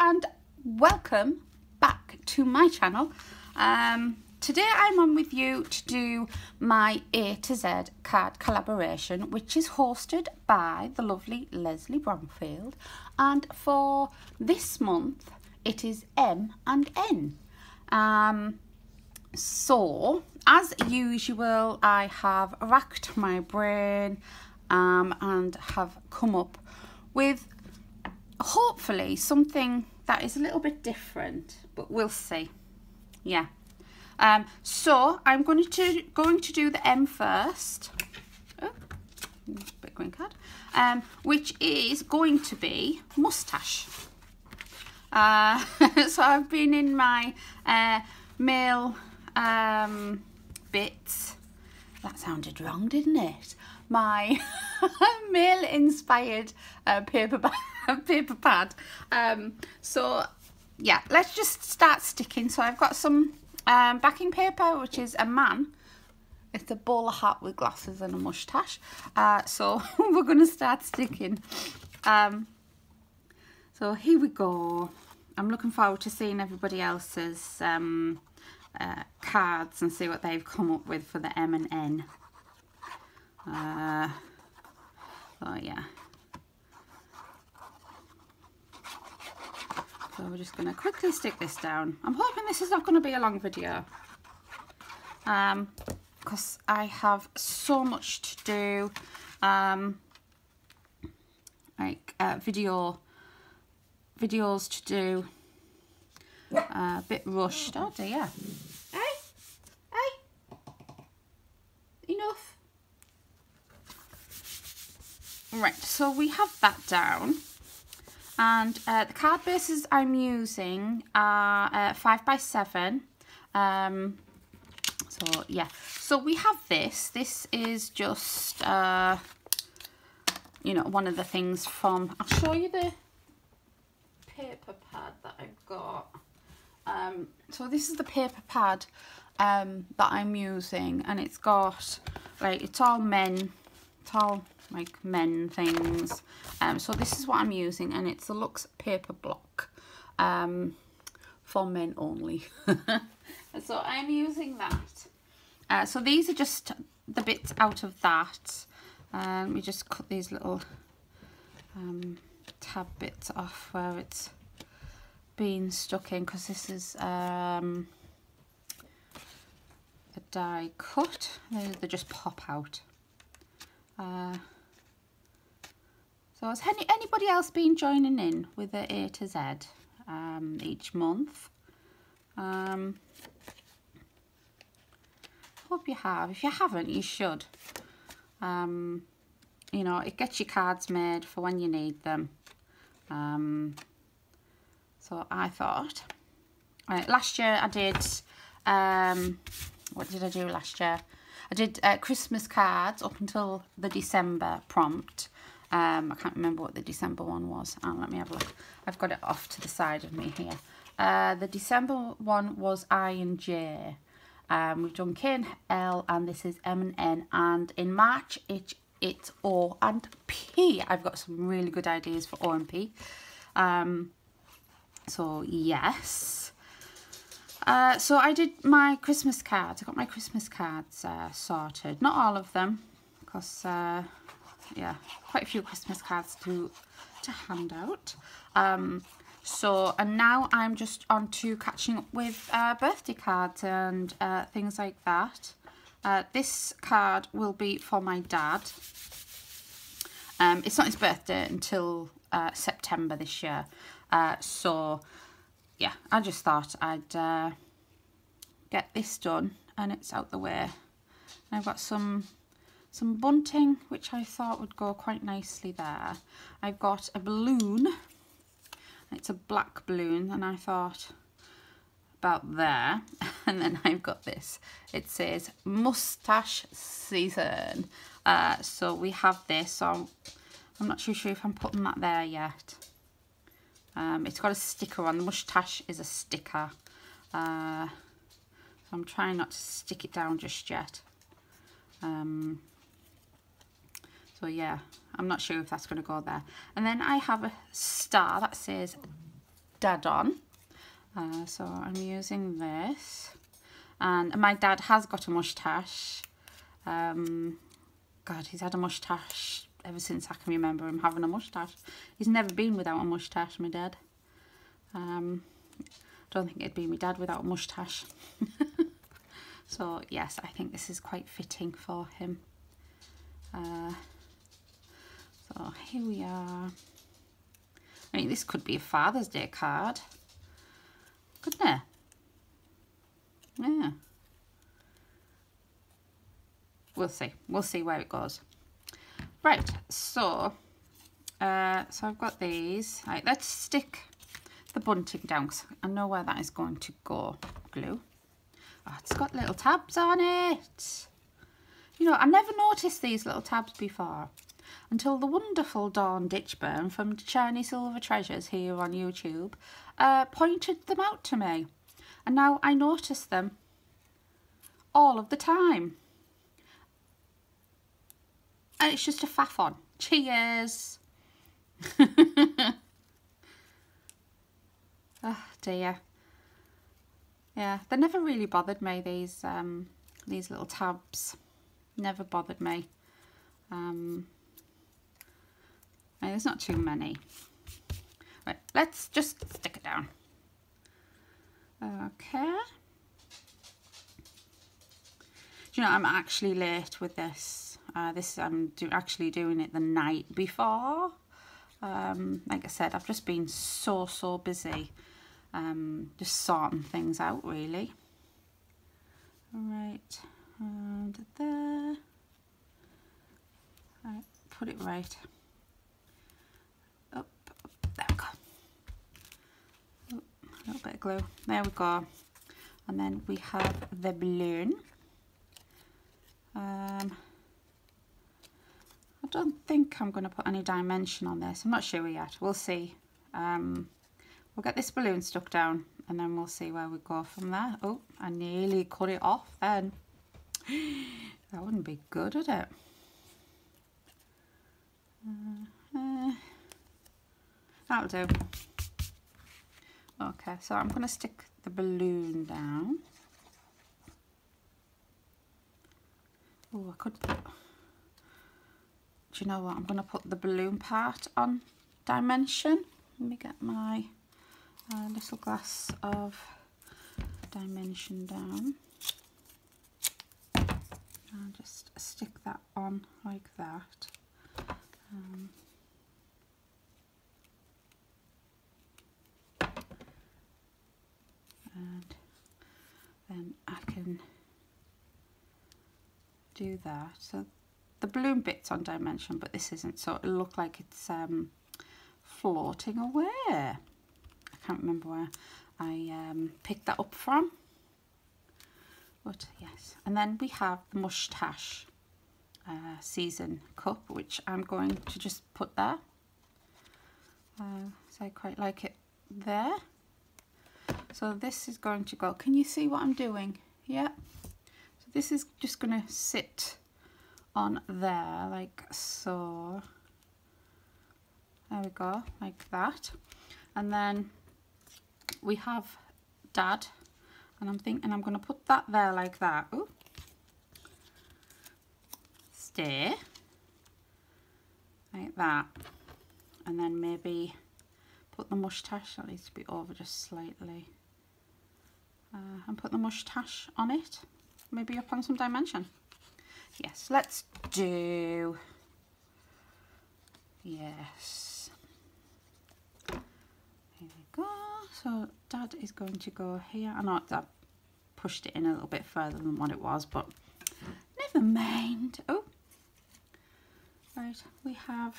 And welcome back to my channel. Um, today I'm on with you to do my A to Z card collaboration which is hosted by the lovely Lesley Bromfield and for this month it is M and N. Um, so as usual I have racked my brain um, and have come up with hopefully something that is a little bit different, but we'll see. Yeah. Um, so I'm going to going to do the M first. Oh, bit green card. Um, which is going to be mustache. Uh, so I've been in my uh, mail um, bits. That sounded wrong, didn't it? My mail inspired uh, paper paper pad. Um, so yeah, let's just start sticking. So I've got some um, backing paper, which is a man. It's a bowler hat with glasses and a moustache. Uh, so we're going to start sticking. Um, so here we go. I'm looking forward to seeing everybody else's um, uh, cards and see what they've come up with for the M and N. Uh, oh yeah. So we're just going to quickly stick this down. I'm hoping this is not going to be a long video. Um, because I have so much to do. Um, like uh, video videos to do. Uh, a bit rushed. Oh dear. Hey, hey. Enough. Right, so we have that down. And uh, the card bases I'm using are uh, 5 by 7 um, So, yeah. So we have this. This is just, uh, you know, one of the things from... I'll show you the paper pad that I've got. Um, so this is the paper pad um, that I'm using. And it's got, like, it's all men. It's all like men things. Um, so this is what I'm using and it's a Lux paper block um, for men only. so I'm using that. Uh, so these are just the bits out of that. Um, we just cut these little um, tab bits off where it's been stuck in because this is um, a die cut. They, they just pop out. Uh, so has any, anybody else been joining in with the A to Z um, each month? Um, hope you have. If you haven't, you should. Um, you know, it gets your cards made for when you need them. Um, so I thought, right, last year I did, um, what did I do last year? I did uh, Christmas cards up until the December prompt. Um, I can't remember what the December one was. Oh, let me have a look. I've got it off to the side of me here. Uh, the December one was I and J. Um, we've done K and L and this is M and N. And in March it, it's O and P. I've got some really good ideas for O and P. Um, so yes. Uh, so I did my Christmas cards. I got my Christmas cards uh, sorted. Not all of them because... Uh, yeah, quite a few Christmas cards to to hand out. Um, so, and now I'm just on to catching up with uh, birthday cards and uh, things like that. This card will be for my dad. Um, it's not his birthday until September this year. So, yeah, I just thought I'd uh, get this done and it's out the way. I've got some some bunting which I thought would go quite nicely there. I've got a balloon, it's a black balloon and I thought about there. And then I've got this. It says mustache season. Uh, so we have this. So I'm not too sure if I'm putting that there yet um, it's got a sticker on the mustache is a sticker uh, so I'm trying not to stick it down just yet um, so yeah, I'm not sure if that's going to go there. And then I have a star that says dad on. Uh, so I'm using this. And my dad has got a moustache. Um, God, he's had a moustache ever since I can remember him having a moustache. He's never been without a moustache, my dad. Um, don't think it'd be my dad without a moustache. so yes, I think this is quite fitting for him. Uh, so here we are. I mean, this could be a Father's Day card, couldn't it? Yeah. We'll see. We'll see where it goes. Right, so, uh, so I've got these. Right, let's stick the bunting down because I know where that is going to go. Glue. Oh, it's got little tabs on it. You know, I never noticed these little tabs before until the wonderful Dawn Ditchburn from Shiny Silver Treasures here on YouTube uh, pointed them out to me. And now I notice them all of the time. And it's just a faff on. Cheers! oh dear. Yeah, they never really bothered me, these um, these little tabs. Never bothered me. Um, there's not too many. Right, let's just stick it down. Okay. Do you know, I'm actually late with this. Uh, this I'm do actually doing it the night before. Um, like I said, I've just been so, so busy. Um, just sorting things out, really. Right, and there. Right, put it right. Up, up, there we go. a little bit of glue. There we go. And then we have the balloon. Um, I don't think I'm going to put any dimension on this. I'm not sure yet. We'll see. Um, we'll get this balloon stuck down and then we'll see where we go from there. Oh, I nearly cut it off then. That wouldn't be good, would it? Uh, uh, that'll do. Okay, so I'm going to stick the balloon down. Oh, I could... Do you know what? I'm going to put the balloon part on dimension. Let me get my uh, little glass of dimension down. And just stick that on like that. Um, and then I can do that. So the balloon bit's on dimension, but this isn't, so it'll look like it's um, floating away. I can't remember where I um, picked that up from. But yes, and then we have the Mustache uh, season cup, which I'm going to just put there. Uh, so I quite like it there. So this is going to go, can you see what I'm doing? Yeah. So this is just going to sit on there like so. There we go, like that. And then we have dad and I'm thinking I'm going to put that there like that. Ooh. Stay. Like that. And then maybe put the moustache, that needs to be over just slightly. Uh, and put the moustache on it. Maybe up on some dimension. Yes, let's do... Yes. Here we go. So dad is going to go here. I know that pushed it in a little bit further than what it was, but never mind. Oh, right, we have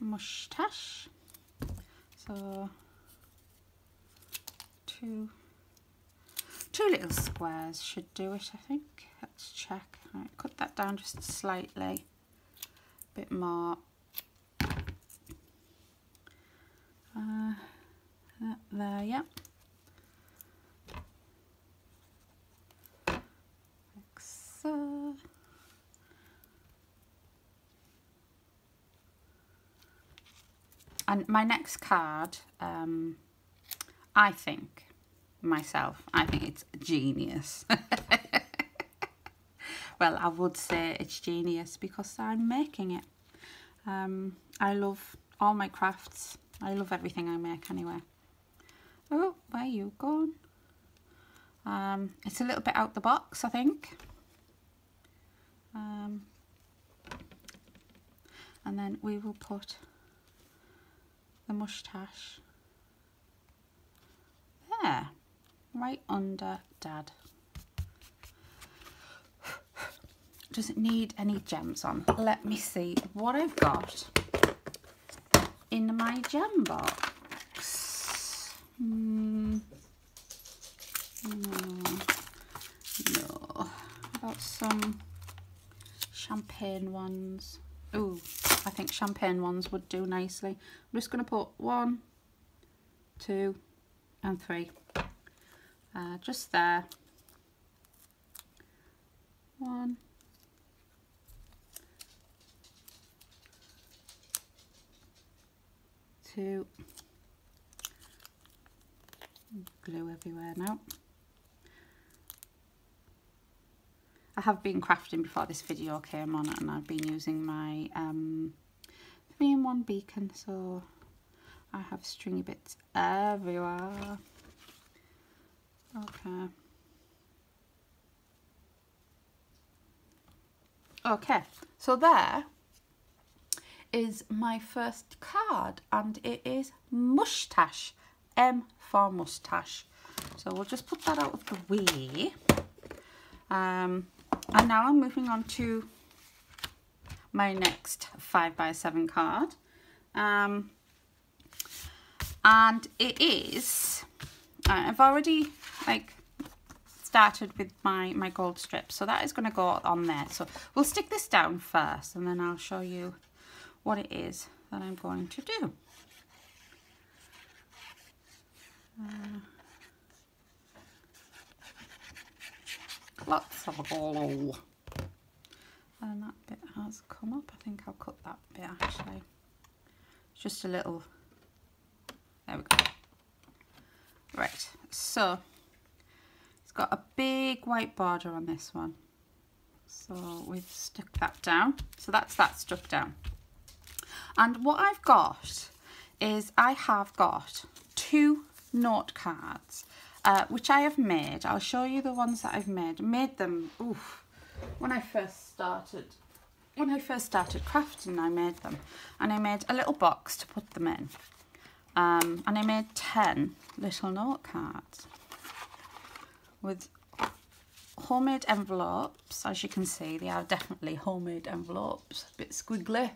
mustache. So two two little squares should do it, I think. Let's check. Cut that down just slightly. A bit more uh, there, yeah. Like so. and my next card, um, I think, myself, I think it's genius. well, I would say it's genius because I'm making it. Um, I love all my crafts. I love everything I make anyway. Oh, where you gone? Um, it's a little bit out the box, I think. Um, and then we will put the moustache there, right under dad. Does it need any gems on? Let me see what I've got in my gem box. Hmm. No. No. About some champagne ones. Oh, I think champagne ones would do nicely. I'm just going to put one, two and three. Uh, just there. One. Two. Glue everywhere now. I have been crafting before this video came on and I've been using my um, 3-in-1 beacon so I have stringy bits everywhere. Okay. Okay, so there is my first card and it is Mustache. M for mustache. So we'll just put that out of the way. Um, and now I'm moving on to my next 5 by 7 card. Um, and it is, I've already like started with my, my gold strip. So that is going to go on there. So we'll stick this down first and then I'll show you what it is that I'm going to do. Uh, lots of glue. And that bit has come up. I think I'll cut that bit actually. Just a little, there we go. Right, so it's got a big white border on this one. So we've stuck that down. So that's that stuck down. And what I've got is I have got two note cards uh, which I have made. I'll show you the ones that I've made. made them oof, when I first started. When I first started crafting, I made them. And I made a little box to put them in. Um, and I made 10 little note cards with homemade envelopes. As you can see, they are definitely homemade envelopes. A bit squiggly.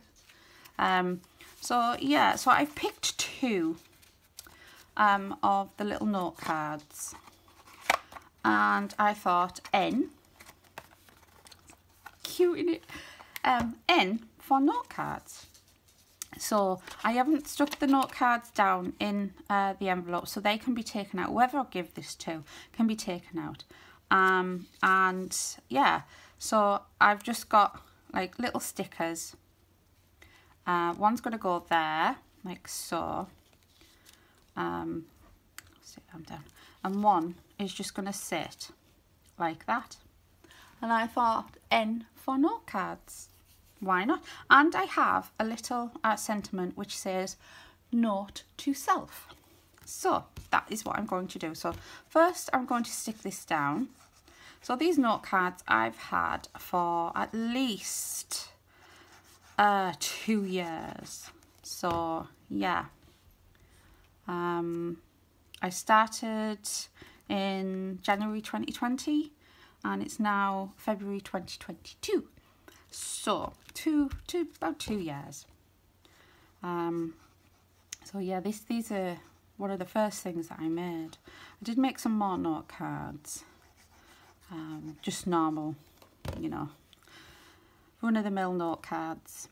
Um, so, yeah, so I've picked two um, of the little note cards and I thought N cute in it um, N for note cards so I haven't stuck the note cards down in uh, the envelope so they can be taken out. Whoever I give this to can be taken out. Um, and yeah so I've just got like little stickers. Uh, one's going to go there like so. Um, sit them down, and one is just going to sit like that. And I thought, N for note cards. Why not? And I have a little uh, sentiment which says, note to self. So that is what I'm going to do. So first I'm going to stick this down. So these note cards I've had for at least uh, two years. So yeah, um, I started in January 2020 and it's now February 2022. So two, two, about two years. Um, so yeah, this, these are one of the first things that I made. I did make some more note cards, um, just normal, you know, run-of-the-mill note cards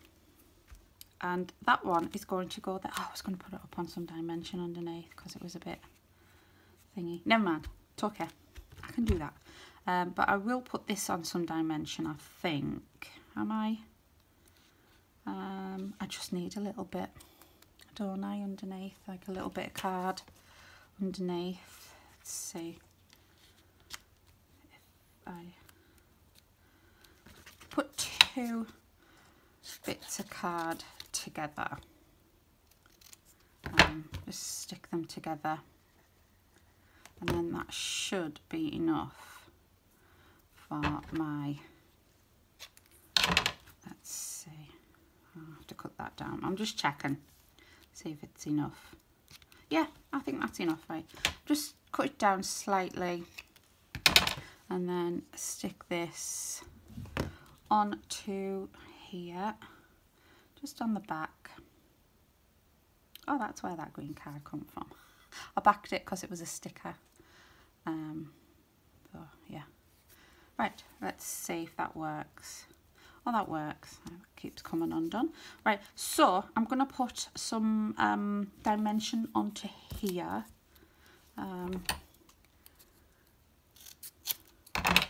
and that one is going to go there. Oh, I was going to put it up on some dimension underneath because it was a bit thingy. Never mind, it's okay. I can do that. Um, but I will put this on some dimension, I think. Am I? Um, I just need a little bit. Don't I, underneath, like a little bit of card underneath. Let's see if I put two bits of card together. Um, just stick them together and then that should be enough for my let's see I'll have to cut that down. I'm just checking see if it's enough. Yeah I think that's enough right. Just cut it down slightly and then stick this onto here just on the back. Oh that's where that green card come from. I backed it because it was a sticker. Um, so yeah. Right let's see if that works oh that works it keeps coming undone. Right so I'm gonna put some um, dimension onto here. Um,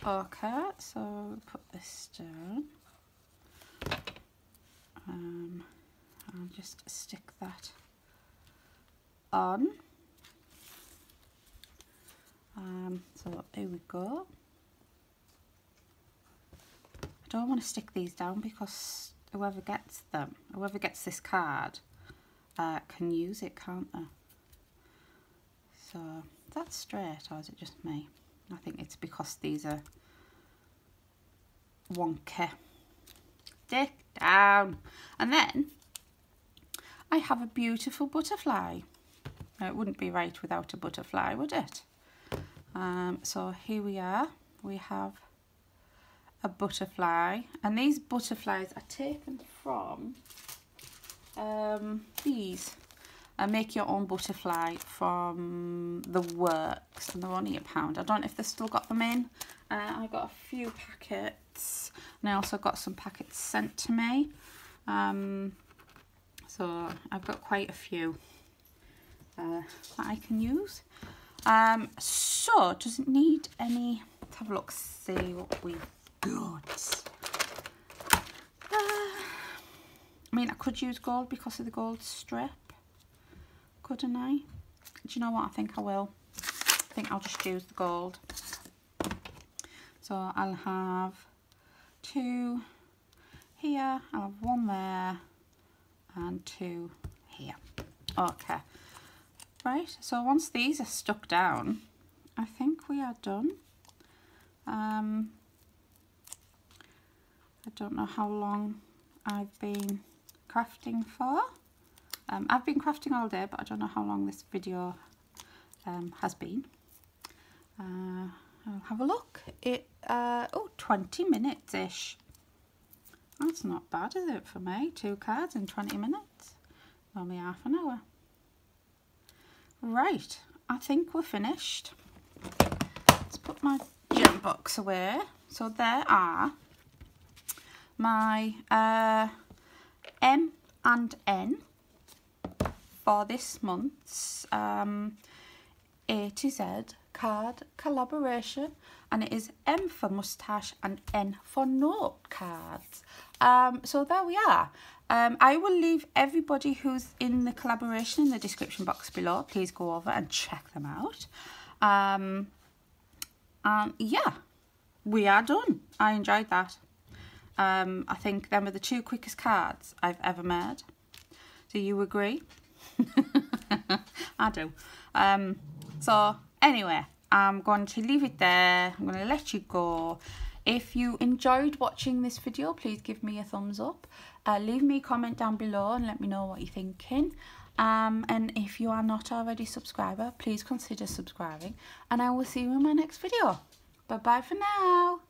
okay so put this down. Um, I'll just stick that on. Um, so here we go I want to stick these down because whoever gets them whoever gets this card uh, can use it can't they? So that's straight or is it just me? I think it's because these are wonky. Stick down. And then I have a beautiful butterfly. Now, it wouldn't be right without a butterfly would it? Um, so here we are. We have a butterfly. And these butterflies are taken from um, these uh, make your own butterfly from the works. And they're only a pound. I don't know if they've still got them in. Uh, I got a few packets. And I also got some packets sent to me. Um, so I've got quite a few uh, that I can use. Um, so does it need any let's have a look see what we've got uh, I mean I could use gold because of the gold strip couldn't I? Do you know what? I think I will. I think I'll just use the gold. So I'll have two here, I'll have one there and two here. Okay, right, so once these are stuck down, I think we are done. Um, I don't know how long I've been crafting for. Um, I've been crafting all day, but I don't know how long this video um, has been. Uh, I'll have a look. It uh, oh 20 minutes ish. That's not bad, is it, for me? Two cards in 20 minutes. Only half an hour. Right, I think we're finished. Let's put my gem box away. So there are my uh, M and N for this month's um, A to Z card collaboration and it is M for moustache and N for note cards. Um, so there we are. Um, I will leave everybody who's in the collaboration in the description box below. Please go over and check them out. Um, and yeah, we are done. I enjoyed that. Um, I think them are the two quickest cards I've ever made. Do you agree? I do. Um, so anyway, I'm going to leave it there. I'm going to let you go. If you enjoyed watching this video, please give me a thumbs up. Uh, leave me a comment down below and let me know what you're thinking. Um, and if you are not already a subscriber, please consider subscribing. And I will see you in my next video. Bye-bye for now.